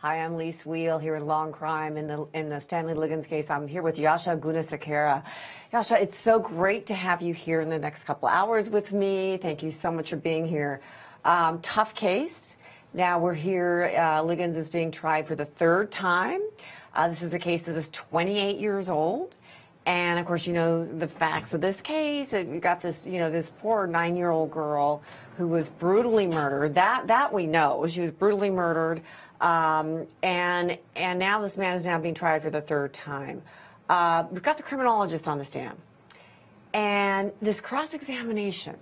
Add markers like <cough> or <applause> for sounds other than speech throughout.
Hi, I'm Lis Wiehl here at Law & Crime in the in the Stanley Liggins case. I'm here with Yosha Gunasekera. Yosha, it's so great to have you here in the next couple hours with me. Thank you so much for being here. Um, tough case. Now we're here. Uh, Liggins is being tried for the third time. Uh, this is a case that is 28 years old. And of course, you know the facts of this case. You got this, you know, this poor nine-year-old girl who was brutally murdered. That that we know. She was brutally murdered, um, and and now this man is now being tried for the third time. Uh, we've got the criminologist on the stand, and this cross-examination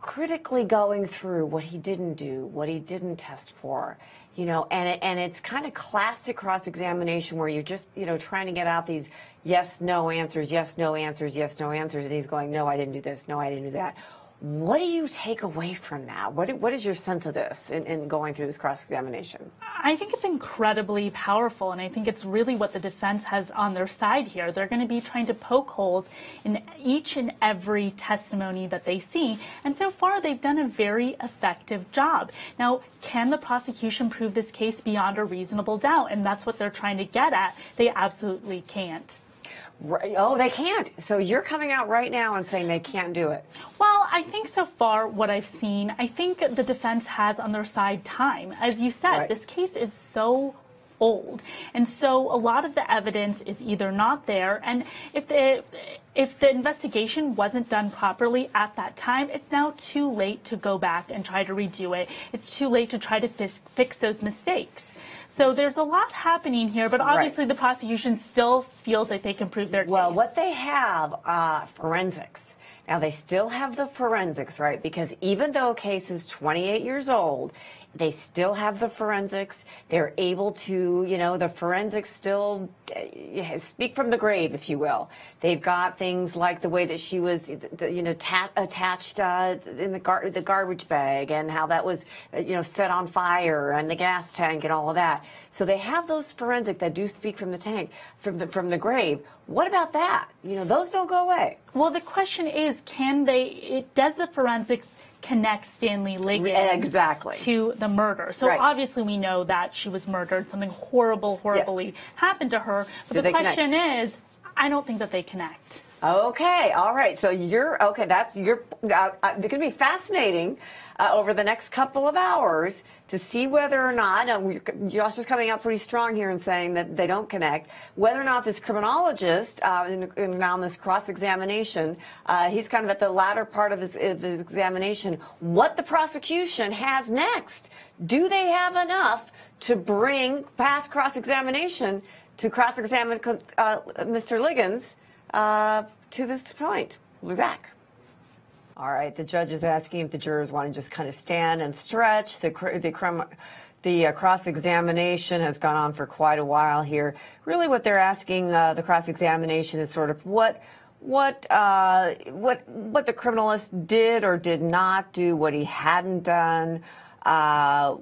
critically going through what he didn't do, what he didn't test for, you know, and and it's kind of classic cross examination where you're just you know trying to get out these yes no answers, yes no answers, yes no answers, and he's going no I didn't do this, no I didn't do that. What do you take away from that? What, what is your sense of this in, in going through this cross examination? I think it's incredibly powerful, and I think it's really what the defense has on their side here. They're going to be trying to poke holes in each and every testimony that they see, and so far they've done a very effective job. Now, can the prosecution prove this case beyond a reasonable doubt? And that's what they're trying to get at. They absolutely can't. Right. Oh, they can't. So you're coming out right now and saying they can't do it. Well, I think so far what I've seen, I think the defense has on their side time. As you said, right. this case is so old. And so a lot of the evidence is either not there and if the if the investigation wasn't done properly at that time, it's now too late to go back and try to redo it. It's too late to try to fix, fix those mistakes. So there's a lot happening here, but obviously right. the prosecution still feels like they can prove their well, case. Well, what they have, uh, forensics. Now they still have the forensics, right? Because even though a case is 28 years old, they still have the forensics. They're able to, you know, the forensics still uh, speak from the grave, if you will. They've got things like the way that she was, you know, attached uh, in the, gar the garbage bag and how that was, you know, set on fire and the gas tank and all of that. So they have those forensic that do speak from the tank, from the, from the grave. What about that? You know, those don't go away. Well, the question is, can they, it, does the forensics connect Stanley Liggins exactly. to the murder. So right. obviously we know that she was murdered. Something horrible, horribly yes. happened to her. But the question connect? is, I don't think that they connect. Okay, all right. So you're okay. That's your. Uh, uh, it's going to be fascinating uh, over the next couple of hours to see whether or not. Uh, Yosha's coming out pretty strong here and saying that they don't connect. Whether or not this criminologist, uh, in, in, now in this cross examination, uh, he's kind of at the latter part of his, of his examination. What the prosecution has next? Do they have enough to bring past cross examination to cross examine uh, Mr. Liggins? Uh, to this point. We'll be back. All right, the judge is asking if the jurors want to just kind of stand and stretch. The, the, the uh, cross-examination has gone on for quite a while here. Really what they're asking uh, the cross-examination is sort of what what uh, what what the criminalist did or did not do, what he hadn't done, uh,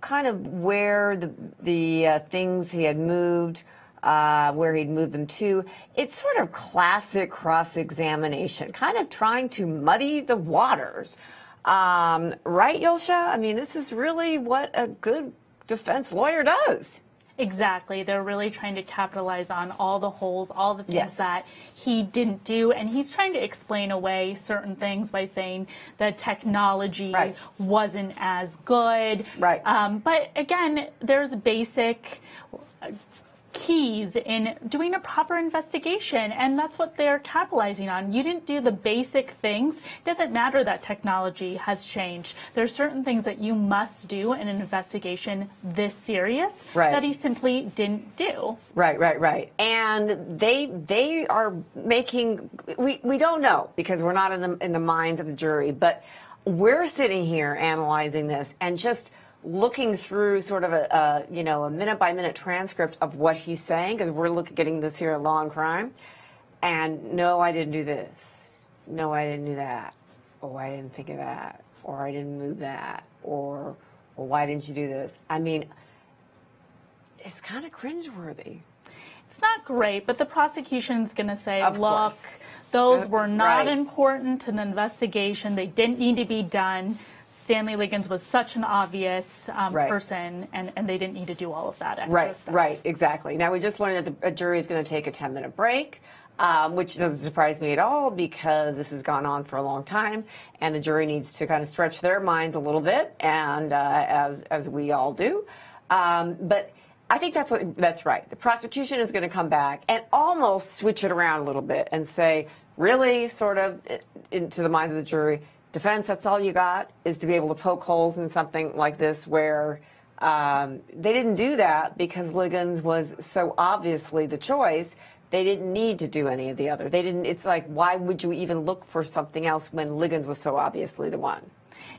kind of where the the uh, things he had moved uh, where he'd moved them to. It's sort of classic cross examination, kind of trying to muddy the waters. Um, right, Yosha? I mean, this is really what a good defense lawyer does. Exactly. They're really trying to capitalize on all the holes, all the things yes. that he didn't do. And he's trying to explain away certain things by saying the technology right. wasn't as good. Right. Um, but again, there's basic keys in doing a proper investigation and that's what they're capitalizing on. You didn't do the basic things. It doesn't matter that technology has changed. There are certain things that you must do in an investigation this serious right. that he simply didn't do. Right right right. And they they are making we we don't know because we're not in the in the minds of the jury but we're sitting here analyzing this and just looking through sort of a, a you know a minute by minute transcript of what he's saying because we're looking getting this here at Law & Crime, and no, I didn't do this. No, I didn't do that. Oh, I didn't think of that. Or I didn't move that. Or, or why didn't you do this? I mean, it's kind of cringeworthy. It's not great, but the prosecution's going to say, of look, course. those uh, were not right. important to the investigation. They didn't need to be done Stanley Liggins was such an obvious um, Right. person, and, and they didn't need to do all of that extra Right, stuff. right, exactly. Now, we just learned that the a jury is going to take a 10 minute break, um, which doesn't surprise me at all because this has gone on for a long time and the jury needs to kind of stretch their minds a little bit, and uh, as, as we all do. Um, but I think that's what that's right. The prosecution is going to come back and almost switch it around a little bit and say, really, sort of into the minds of the jury, defense, that's all you got is to be able to poke holes in something like this where um, they didn't do that because Liggins was so obviously the choice. They didn't need to do any of the other. They didn't. It's like, why would you even look for something else when Liggins was so obviously the one?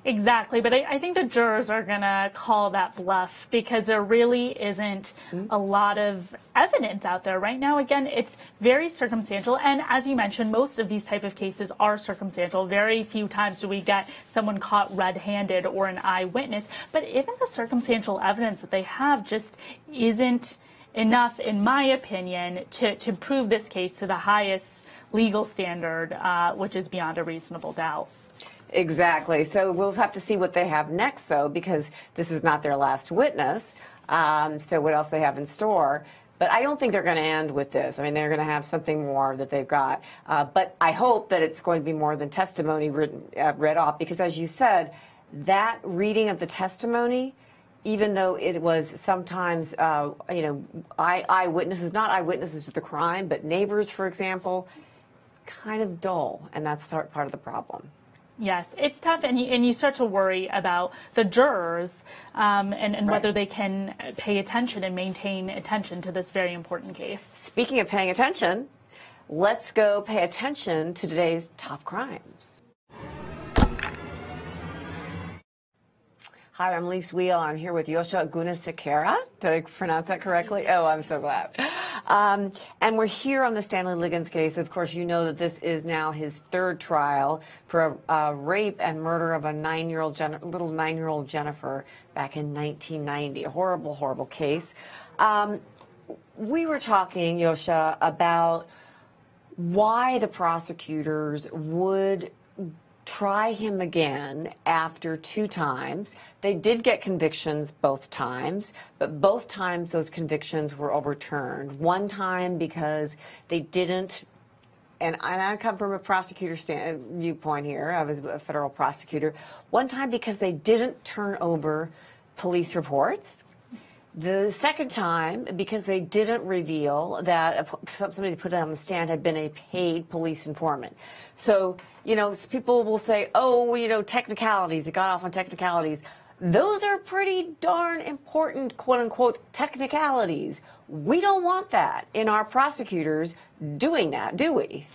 Exactly, but I, I think the jurors are going to call that bluff because there really isn't a lot of evidence out there right now. Again, it's very circumstantial, and as you mentioned, most of these type of cases are circumstantial. Very few times do we get someone caught red-handed or an eyewitness. But even the circumstantial evidence that they have just isn't enough, in my opinion, to to prove this case to the highest legal standard, uh, which is beyond a reasonable doubt. Exactly. So we'll have to see what they have next, though, because this is not their last witness. Um, so what else they have in store? But I don't think they're going to end with this. I mean, they're going to have something more that they've got. Uh, but I hope that it's going to be more than testimony written, uh, read off, because as you said, that reading of the testimony, even though it was sometimes, uh, you know, eye, eyewitnesses, not eyewitnesses to the crime, but neighbors, for example, kind of dull, and that's part part of the problem. Yes, it's tough, and you, and you start to worry about the jurors um, and, and whether they can pay attention and maintain attention to this very important case. Speaking of paying attention, let's go pay attention to today's top crimes. Hi, I'm Lis Wiehl. I'm here with Yosha Gunasekera. Did I pronounce that correctly? Oh, I'm so glad. Um, and we're here on the Stanley Liggins case. Of course, you know that this is now his third trial for a, a rape and murder of a nine-year-old, little nine-year-old Jennifer back in 1990. A horrible, horrible case. Um, we were talking, Yosha, about why the prosecutors would try him again after two times. They did get convictions both times, but both times those convictions were overturned. One time because they didn't and, I come from a prosecutor stand, uh, viewpoint here. I was a federal prosecutor. One time because they didn't turn over police reports. The second time, because they didn't reveal that somebody put it on the stand had been a paid police informant. So, you know, people will say, oh, you know, technicalities, it got off on technicalities. Those are pretty darn important, quote unquote, technicalities. We don't want that in our prosecutors doing that, do we?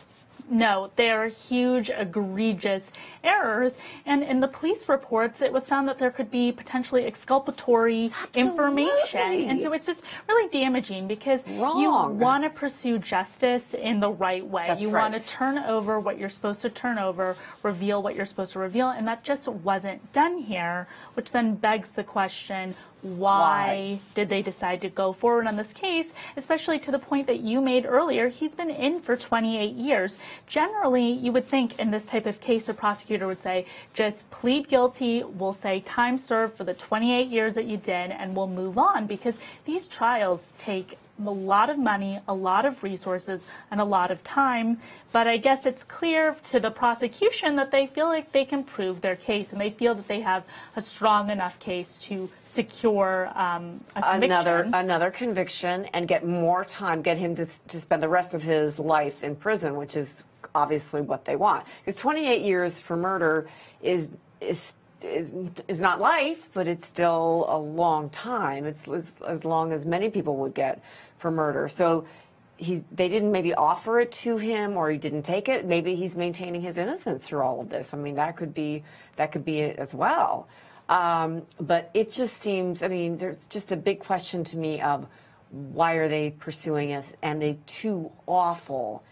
No, they're huge, egregious errors. And in the police reports, it was found that there could be potentially exculpatory information. And so it's just really damaging because you want to pursue justice in the right way. That's you right. want to turn over what you're supposed to turn over, reveal what you're supposed to reveal. And that just wasn't done here, which then begs the question why, Why? did they decide to go forward on this case, especially to the point that you made earlier? He's been in for 28 years. Generally, you would think in this type of case, a prosecutor would say, just plead guilty, we'll say time served for the 28 years that you did, and we'll move on because these trials take a lot of money, a lot of resources, and a lot of time. But I guess it's clear to the prosecution that they feel like they can prove their case and they feel that they have a strong enough case to secure um, a conviction. another another conviction and get more time, get him to, to spend the rest of his life in prison, which is obviously what they want. Because 28 years for murder is is is, is not life, but it's still a long time. It's as, as long as many people would get for murder. So he's they didn't maybe offer it to him or he didn't take it. Maybe he's maintaining his innocence through all of this. I mean, that could be that could be it as well. Um, but it just seems, I mean, there's just a big question to me of why are they pursuing us? And they two awful,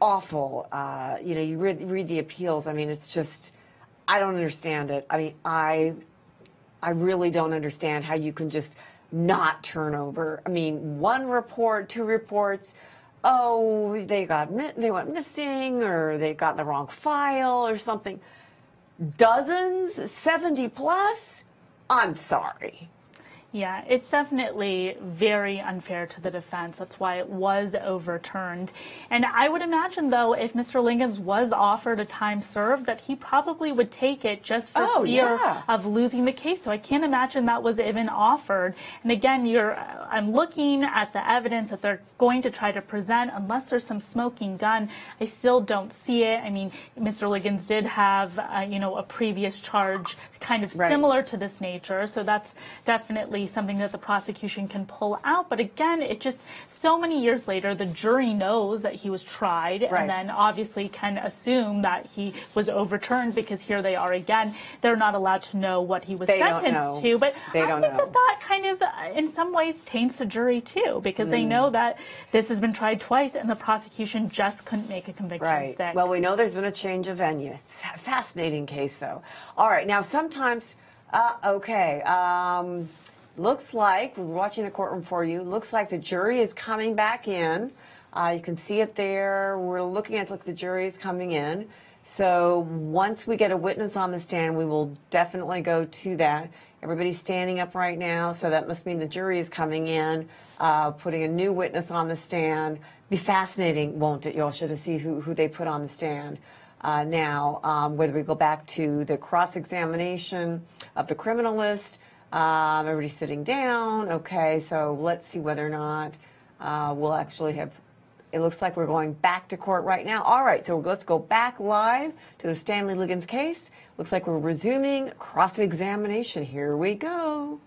awful, uh, you know, you read, read the appeals. I mean, it's just, I don't understand it. I mean, I, I really don't understand how you can just not turn over. I mean, one report, two reports. Oh, they got they went missing, or they got the wrong file, or something. dozens, 70 plus. I'm sorry. Yeah, it's definitely very unfair to the defense. That's why it was overturned. And I would imagine, though, if Mr. Liggins was offered a time served, that he probably would take it just for oh, fear yeah. of losing the case. So I can't imagine that was even offered. And again, you're, I'm looking at the evidence that they're going to try to present. Unless there's some smoking gun, I still don't see it. I mean, Mr. Liggins did have, uh, you know, a previous charge kind of right. similar to this nature. So that's definitely something that the prosecution can pull out. But again, it just so many years later, the jury knows that he was tried right. and then obviously can assume that he was overturned because here they are again. They're not allowed to know what he was they sentenced to. But they I don't think know. that that kind of, uh, in some ways, taints the jury too because mm. they know that this has been tried twice and the prosecution just couldn't make a conviction right. stick. Well, we know there's been a change of venue. It's a fascinating case, though. All right, now sometimes, uh, okay. Um, looks like, we're watching the courtroom for you, looks like the jury is coming back in. Uh, you can see it there. We're looking at, look, the jury is coming in. So once we get a witness on the stand, we will definitely go to that. Everybody's standing up right now, so that must mean the jury is coming in, uh, putting a new witness on the stand. Be fascinating, won't it, Yosha, to see who, who they put on the stand. Uh, now, um, whether we go back to the cross-examination of the criminalist, um, everybody's sitting down. Okay, so let's see whether or not uh, we'll actually have. It looks like we're going back to court right now. All right, so let's go back live to the Stanley Liggins case. Looks like we're resuming cross examination. Here we go.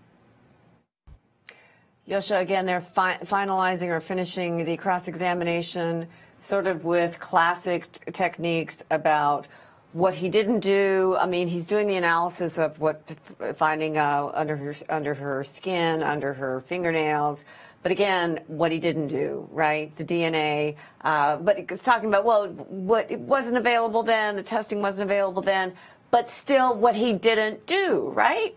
Yosha, again, they're fi- finalizing or finishing the cross examination, sort of with classic techniques about what he didn't do. I mean, he's doing the analysis of what finding uh, under her under her skin, under her fingernails. But again, what he didn't do, right? The DNA. Uh, but it's talking about well, what it wasn't available then, the testing wasn't available then, but still, what he didn't do, right?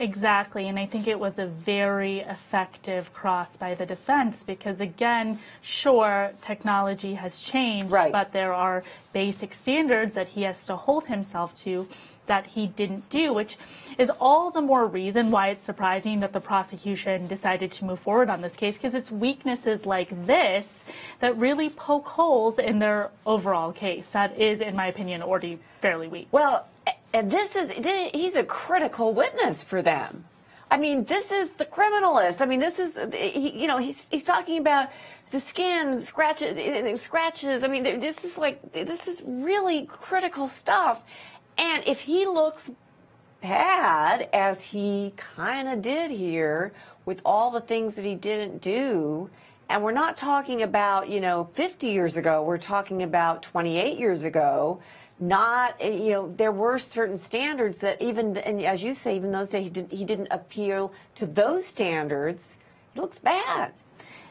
Exactly, and I think it was a very effective cross by the defense because, again, sure, technology has changed, right. but there are basic standards that he has to hold himself to that he didn't do, which is all the more reason why it's surprising that the prosecution decided to move forward on this case because it's weaknesses like this that really poke holes in their overall case. That is, in my opinion, already fairly weak. Well, and this is, he's a critical witness for them. I mean, this is the criminalist. I mean, this is, he, you know, he's, he's talking about the skin scratches, eh, eh, scratches. I mean, this is like, this is really critical stuff. And if he looks bad, as he kind of did here, with all the things that he didn't do, and we're not talking about, you know, 50 years ago, we're talking about 28 years ago. Not, eh, you know, there were certain standards that even, and as you say, even those days, he, did, he didn't appeal to those standards. It looks bad.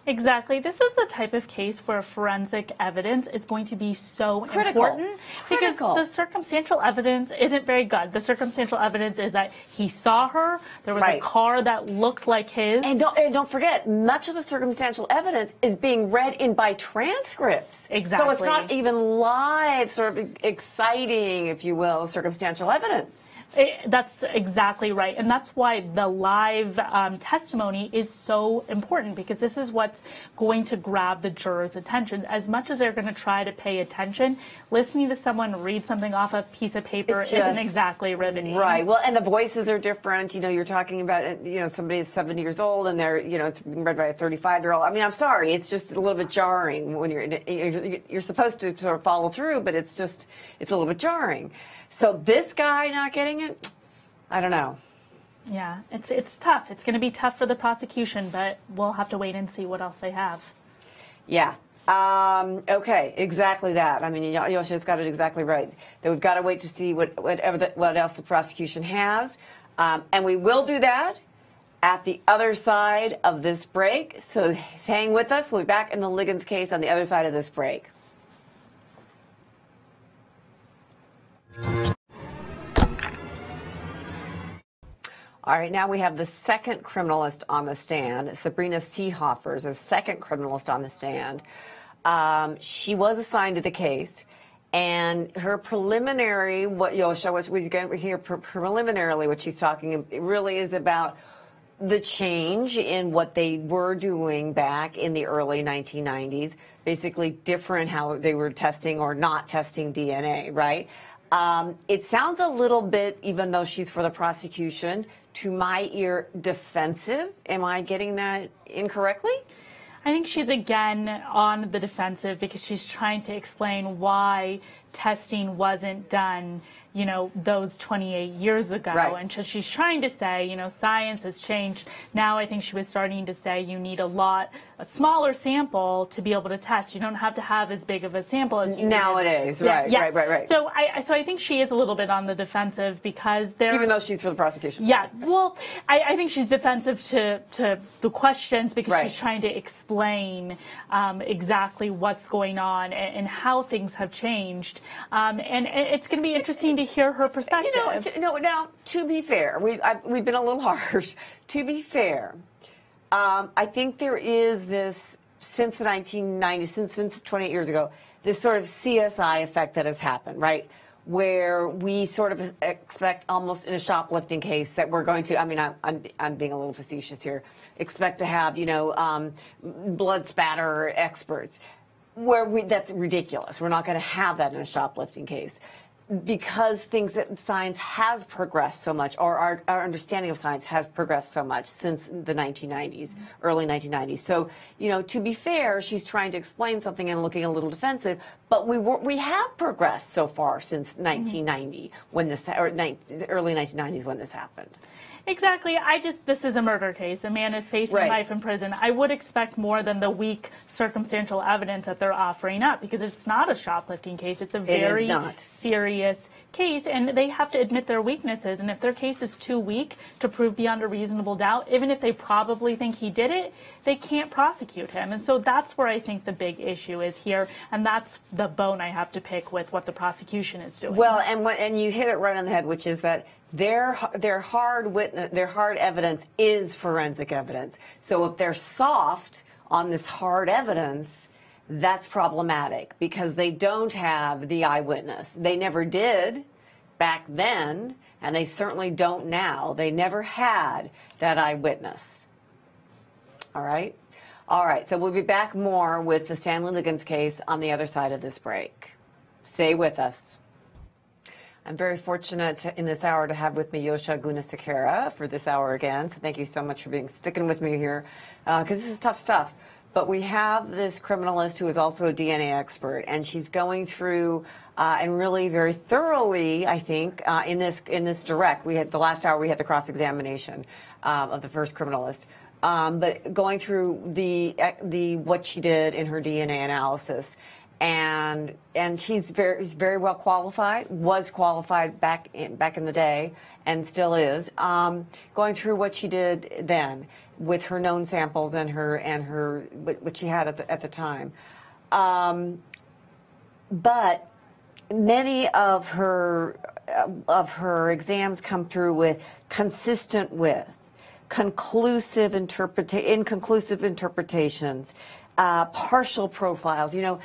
Exactly. This is the type of case where forensic evidence is going to be so Critical. important Critical. because the circumstantial evidence isn't very good. The circumstantial evidence is that he saw her, there was right. a car that looked like his. And don't, and don't forget, much of the circumstantial evidence is being read in by transcripts. Exactly. So it's not even live, sort of exciting, if you will, circumstantial evidence. It, that's exactly right. And that's why the live um, testimony is so important because this is what's going to grab the jurors' attention. As much as they're going to try to pay attention, listening to someone read something off a piece of paper just, isn't exactly riveting. Right. Well, and the voices are different. You know, you're talking about, you know, somebody is 70 years old and they're, you know, it's being read by a 35 year old. I mean, I'm sorry. It's just a little bit jarring when you're, you're, you're supposed to sort of follow through, but it's just, it's a little bit jarring. So this guy not getting it, I don't know. Yeah, it's it's tough. It's going to be tough for the prosecution, but we'll have to wait and see what else they have. Yeah. Um, okay, exactly that. I mean, Yosha's got it exactly right. That we've got to wait to see what whatever the, what else the prosecution has, um, and we will do that at the other side of this break. So hang with us. We'll be back in the Liggins case on the other side of this break. All right, now we have the second criminalist on the stand. Sabrina Seehofer is the second criminalist on the stand. Um, she was assigned to the case, And her preliminary, what show us, we get here preliminarily, what she's talking, really is about the change in what they were doing back in the early 1990s, basically different how they were testing or not testing DNA, right? Um, it sounds a little bit, even though she's for the prosecution, to my ear, defensive. Am I getting that incorrectly? I think she's again on the defensive because she's trying to explain why testing wasn't done you know, those 28 years ago. Right. And so she's trying to say, you know, science has changed. Now I think she was starting to say you need a lot, a smaller sample to be able to test. You don't have to have as big of a sample as you nowadays. Yeah, right, yeah. right, right, right. So I, so I think she is a little bit on the defensive because there. Even though she's for the prosecution. Yeah. Well, I, I think she's defensive to to the questions because right. she's trying to explain um, exactly what's going on and, and, how things have changed. Um, and, and it's going to be interesting to hear her perspective. You know, to, no. Now, to be fair, we I, we've been a little <laughs> harsh. To be fair, um, I think there is this since the 1990s, since since 28 years ago, this sort of CSI effect that has happened, right? Where we sort of expect, almost in a shoplifting case, that we're going to. I mean, I'm I'm, I'm being a little facetious here. Expect to have, you know, um, blood spatter experts where we, that's ridiculous. We're not going to have that in a shoplifting case because things that science has progressed so much, or our, our understanding of science has progressed so much since the 1990s, mm-hmm. early 1990s. So, you know, to be fair, she's trying to explain something and looking a little defensive, but we were, we have progressed so far since 1990 mm-hmm. when this, or ni- the early 1990s when this happened. Exactly. I just, this is a murder case. A man is facing right. life in prison. I would expect more than the weak circumstantial evidence that they're offering up because it's not a shoplifting case. It's a very it serious case and they have to admit their weaknesses. And if their case is too weak to prove beyond a reasonable doubt, even if they probably think he did it, they can't prosecute him. And so that's where I think the big issue is here. And that's the bone I have to pick with what the prosecution is doing. Well, and what, and you hit it right on the head, which is that their their hard witness, their hard evidence is forensic evidence. So if they're soft on this hard evidence, that's problematic because they don't have the eyewitness. They never did back then, and they certainly don't now. They never had that eyewitness. All right? All right, so we'll be back more with the Stanley Liggins case on the other side of this break. Stay with us. I'm very fortunate in this hour to have with me Yosha Gunasekera for this hour again. So thank you so much for being sticking with me here because uh, this is tough stuff. But we have this criminalist who is also a DNA expert, and she's going through uh, and really very thoroughly, I think, uh, in this in this direct. We had the last hour we had the cross examination um, of the first criminalist. Um, but going through the the what she did in her DNA analysis, and and she's very very well qualified. Was qualified back in, back in the day, and still is. Um, going through what she did then with her known samples and her and her what she had at the at the time, um, but many of her of her exams come through with consistent with conclusive interpreta- inconclusive interpretations, uh, partial profiles. You know,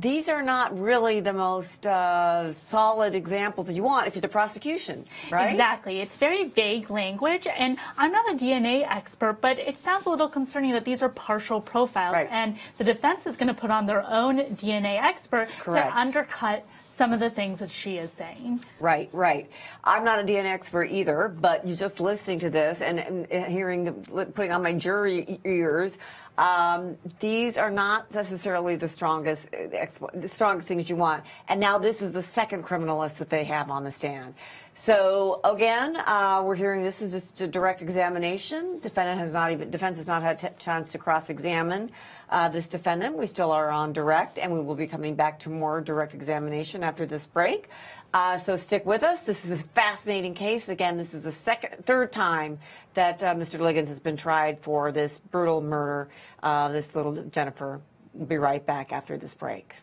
these are not really the most uh, solid examples that you want if you're the prosecution, right? Exactly. It's very vague language, and I'm not a DNA expert, but it sounds a little concerning that these are partial profiles, right. and the defense is going to put on their own DNA expert Correct. to undercut some of the things that she is saying. Right, right. I'm not a DNA expert either, but you're just listening to this and, and hearing, putting on my jury ears, um, these are not necessarily the strongest, the strongest things you want. And now this is the second criminalist that they have on the stand. So again, uh, we're hearing this is just a direct examination. Defendant has not even defense has not had a chance to cross-examine uh, this defendant. We still are on direct, and we will be coming back to more direct examination after this break. Uh, so stick with us. This is a fascinating case. Again, this is the second, third time that uh, Mr. Liggins has been tried for this brutal murder. Uh, this little Jennifer. We'll be right back after this break.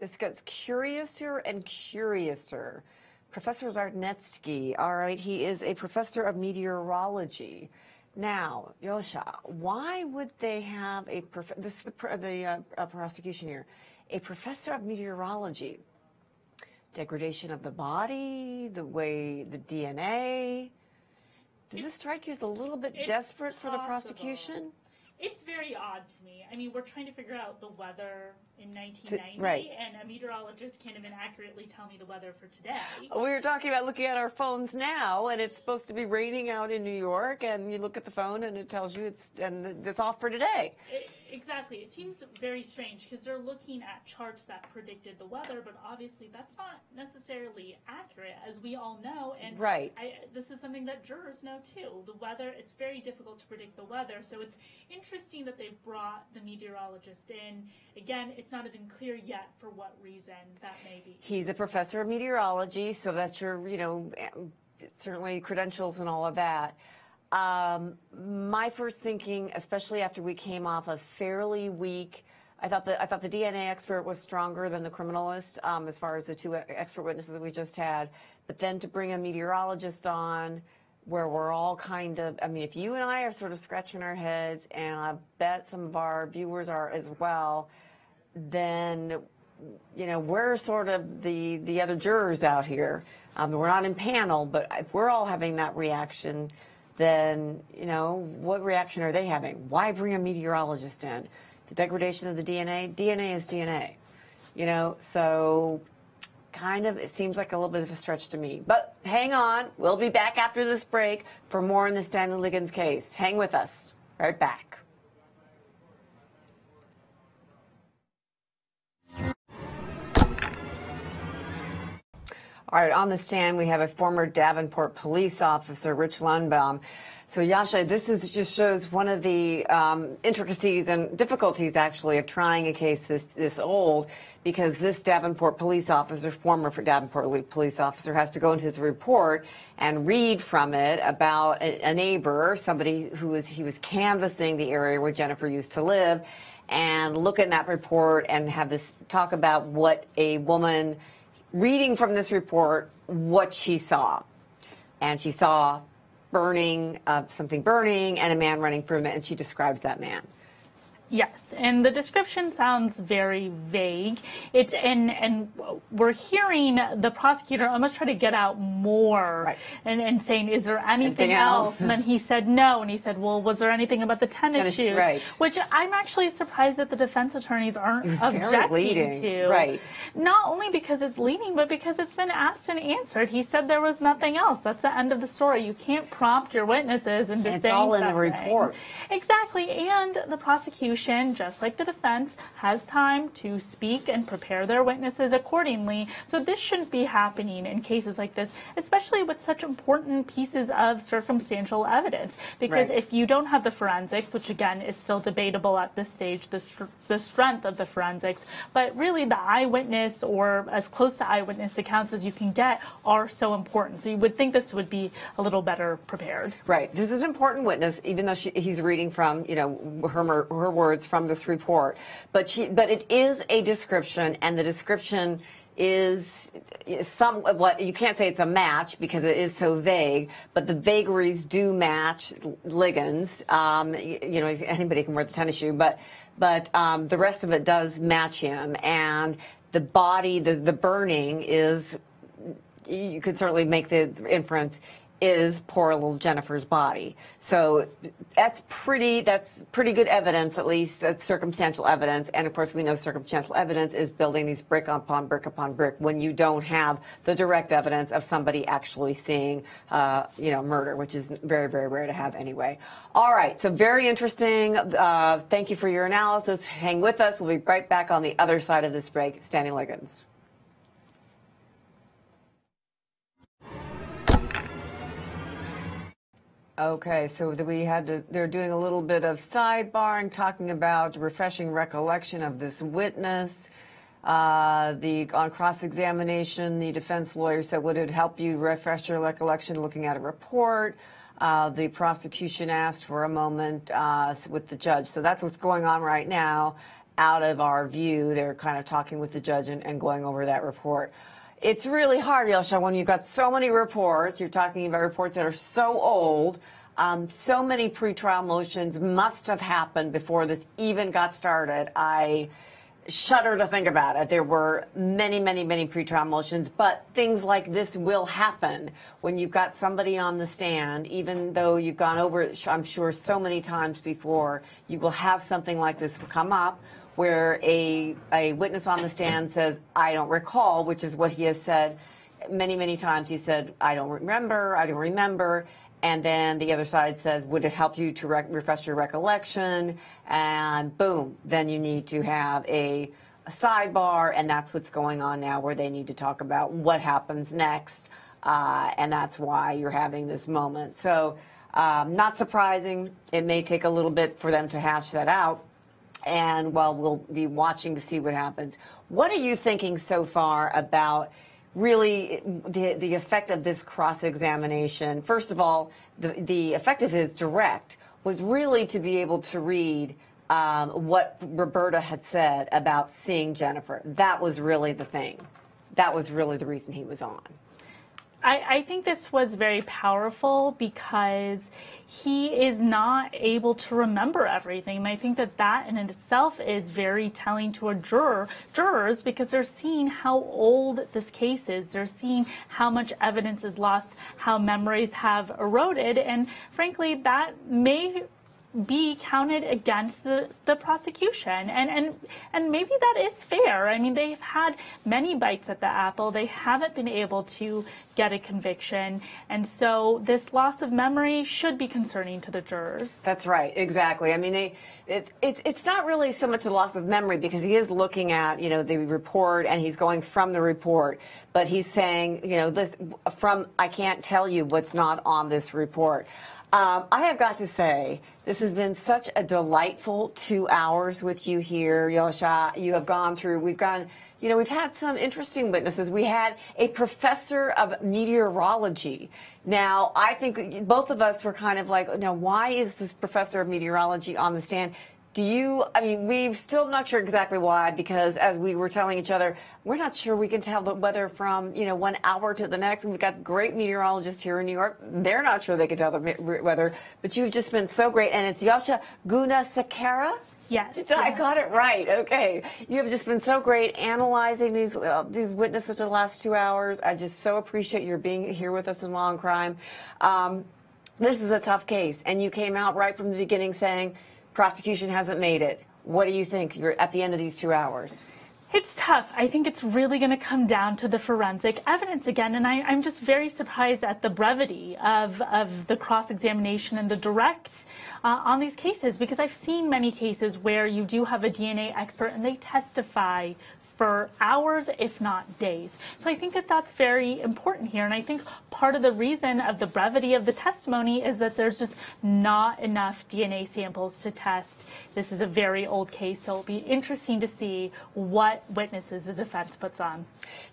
This gets curiouser and curiouser. Professor Zarnetsky, all right, he is a professor of meteorology Now, Yosha, why would they have a prof- this is the pr- the uh, uh, prosecution here, a professor of meteorology? Degradation of the body, the way the DNA. Does this strike you as a little bit desperate for the prosecution? It's very odd to me. I mean, we're trying to figure out the weather in 1990, right. and a meteorologist can't even accurately tell me the weather for today. We were talking about looking at our phones now, and it's supposed to be raining out in New York, and you look at the phone and it tells you it's and it's off for today. It, exactly. It seems very strange because they're looking at charts that predicted the weather, but obviously that's not necessarily accurate, as we all know. And Right. I, this is something that jurors know too. The weather, it's very difficult to predict the weather. So it's interesting that they brought the meteorologist in. Again, it's not even clear yet for what reason that may be. He's a professor of meteorology, so that's your, you know, um, certainly credentials and all of that. Um, my first thinking, especially after we came off a fairly weak, I thought the I thought the DNA expert was stronger than the criminalist um, as far as the two expert witnesses we just had. But then to bring a meteorologist on, where we're all kind of, I mean, if you and I are sort of scratching our heads, and I bet some of our viewers are as well, then you know we're sort of the the other jurors out here. Um, we're not in panel, but if we're all having that reaction, then you know what reaction are they having? Why bring a meteorologist in? The degradation of the DNA. DNA is DNA. You know, so kind of it seems like a little bit of a stretch to me. But hang on, we'll be back after this break for more in the Stanley Liggins case. Hang with us. Right back. All right, on the stand, we have a former Davenport police officer, Rich Lundbaum. So, Yosha, this is just shows one of the um, intricacies and difficulties, actually, of trying a case this, this old, because this Davenport police officer, former Davenport police officer, has to go into his report and read from it about a, a neighbor, somebody who was he was canvassing the area where Jennifer used to live, and look in that report and have this talk about what a woman reading from this report what she saw. And she saw burning, uh, something burning, and a man running from it, and she describes that man. Yes, and the description sounds very vague. It's and and we're hearing the prosecutor almost try to get out more Right. and, and saying, is there anything, Anything else? And then he said no, and he said, well, was there anything about the tennis, Tennis- shoes? right. Which I'm actually surprised that the defense attorneys aren't objecting leading, to. right. Not only because it's leading, but because it's been asked and answered. He said there was nothing else. That's the end of the story. You can't prompt your witnesses into And it's saying all in the report. Exactly, and the prosecution, just like the defense, has time to speak and prepare their witnesses accordingly. So this shouldn't be happening in cases like this, especially with such important pieces of circumstantial evidence. Because Right. if you don't have the forensics, which again is still debatable at this stage, the, str- the strength of the forensics, but really the eyewitness or as close to eyewitness accounts as you can get are so important. So you would think this would be a little better prepared. Right. This is an important witness, even though she, he's reading from, you know, her her words from this report. But she, but it is a description, and the description is somewhat. What you can't say it's a match because it is so vague. But the vagaries do match Liggins. Um, you, you know, anybody can wear the tennis shoe, but but um, the rest of it does match him, and the body, the the burning is you could certainly make the inference is poor little Jennifer's body. So that's pretty that's pretty good evidence, at least that's circumstantial evidence. And of course, we know circumstantial evidence is building these brick upon brick upon brick when you don't have the direct evidence of somebody actually seeing, uh, you know, murder, which is very very rare to have anyway. All right, so very interesting. Uh, thank you for your analysis. Hang with us. We'll be right back on the other side of this break. Stanley Liggins. Okay, so we had to, they're doing a little bit of sidebarring, talking about refreshing recollection of this witness. Uh, the on cross-examination, the defense lawyer said, "Would it help you refresh your recollection looking at a report?" Uh, the prosecution asked for a moment uh, with the judge. So that's what's going on right now. Out of our view, they're kind of talking with the judge and, and going over that report. It's really hard, Yosha, when you've got so many reports. You're talking about reports that are so old. Um, so many pretrial motions must have happened before this even got started. I shudder to think about it. There were many, many, many pretrial motions, but things like this will happen when you've got somebody on the stand, even though you've gone over it, I'm sure, so many times before, you will have something like this come up where a, a witness on the stand says, I don't recall, which is what he has said many, many times. He said, I don't remember, I don't remember. And then the other side says, would it help you to refresh your recollection? And boom, then you need to have a, a, sidebar, and that's what's going on now, where they need to talk about what happens next. Uh, and that's why you're having this moment. So, um, not surprising. It may take a little bit for them to hash that out. And well, we'll be watching to see what happens. What are you thinking so far about? really the, the effect of this cross examination. First of all, the, the effect of his direct was really to be able to read um, what Roberta had said about seeing Jennifer. That was really the thing. That was really the reason he was on. I, I think this was very powerful because he is not able to remember everything. And I think that that in itself is very telling to a juror, jurors because they're seeing how old this case is. They're seeing how much evidence is lost, how memories have eroded. And frankly, that may be counted against the, the prosecution. And, and, and maybe that is fair. I mean, they've had many bites at the apple. They haven't been able to get a conviction. And so this loss of memory should be concerning to the jurors. That's right. Exactly. I mean, they, it, it's, it's not really so much a loss of memory because he is looking at, you know, the report and he's going from the report. But he's saying, you know, this from, I can't tell you what's not on this report. Um, I have got to say, this has been such a delightful two hours with you here, Yosha. You have gone through, we've gone, you know, we've had some interesting witnesses. We had a professor of meteorology. Now, I think both of us were kind of like, now, why is this professor of meteorology on the stand? Do you, I mean, we're still not sure exactly why, because as we were telling each other, we're not sure we can tell the weather from, you know, one hour to the next. And we've got great meteorologists here in New York. They're not sure they can tell the weather, but you've just been so great. And it's Yosha Gunasekera? Yes. I got it right. Okay. You have just been so great analyzing these uh, these witnesses for the last two hours. I just so appreciate your being here with us in Law and Crime. Um, this is a tough case, and you came out right from the beginning saying Prosecution hasn't made it. What do you think you're at the end of these two hours? It's tough. I think it's really going to come down to the forensic evidence again. And I, am just very surprised at the brevity of, of the cross examination and the direct uh, on these cases because I've seen many cases where you do have a DNA expert and they testify for hours, if not days. So I think that that's very important here. And I think part of the reason of the brevity of the testimony is that there's just not enough DNA samples to test. This is a very old case, so it'll be interesting to see what witnesses the defense puts on.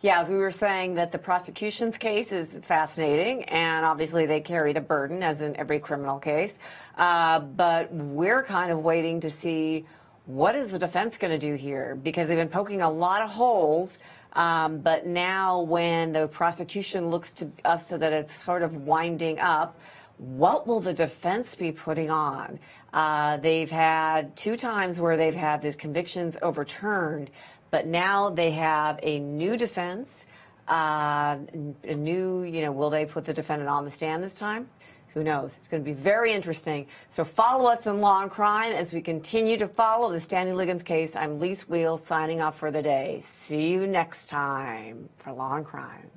Yeah, as we were saying, that the prosecution's case is fascinating, and obviously they carry the burden, as in every criminal case. Uh, but we're kind of waiting to see what is the defense going to do here? Because they've been poking a lot of holes. Um, but now, when the prosecution looks to us so that it's sort of winding up, what will the defense be putting on? Uh, they've had two times where they've had these convictions overturned, but now they have a new defense. Uh, a new, you know, will they put the defendant on the stand this time? Who knows? It's going to be very interesting. So follow us in Law and Crime as we continue to follow the Stanley Liggins case. I'm Lis Wiehl signing off for the day. See you next time for Law and Crime.